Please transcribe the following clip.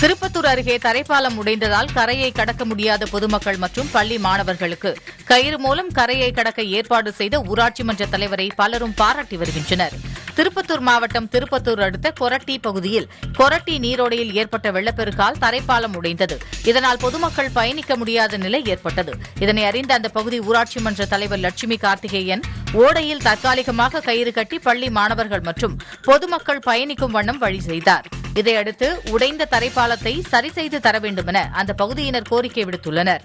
திருப்பத்தூர் அருகே தரைப்பாலம் உடைந்ததால் கரையை கடக்க முடியாத பொதுமக்கள் மற்றும் பள்ளி மாணவர்களுக்கு கயிறு மூலம் கரையை கடக்க ஏற்பாடு செய்த ஊராட்சி மன்ற தலைவரை பலரும் பாராட்டி வருகின்றனர். திருப்பத்தூர் மாவட்டம் திருப்பத்தூர் அடுத்த கொரட்டி பகுதியில் கொரட்டி நீரோடையில் ஏற்பட்ட வெள்ளப்பெருக்கால் தரைப்பாலம் உடைந்தது. இதனால் பொதுமக்கள் பயணிக்க முடியாத நிலை ஏற்பட்டது. இதனை அறிந்த அந்த பகுதி ஊராட்சி மன்ற தலைவர் லட்சுமி கார்த்திகேயன் ஓடையில் தற்காலிகமாக கயிறு கட்டி பள்ளி மாணவர்கள் மற்றும் பொதுமக்கள் பயணிக்கும் வண்ணம் வழி செய்தார். இதையடுத்து உடைந்த தரைப்பாலத்தை சரி செய்து தர வேண்டுமென அந்த பகுதியினர் கோரிக்கை விடுத்துள்ளனர்.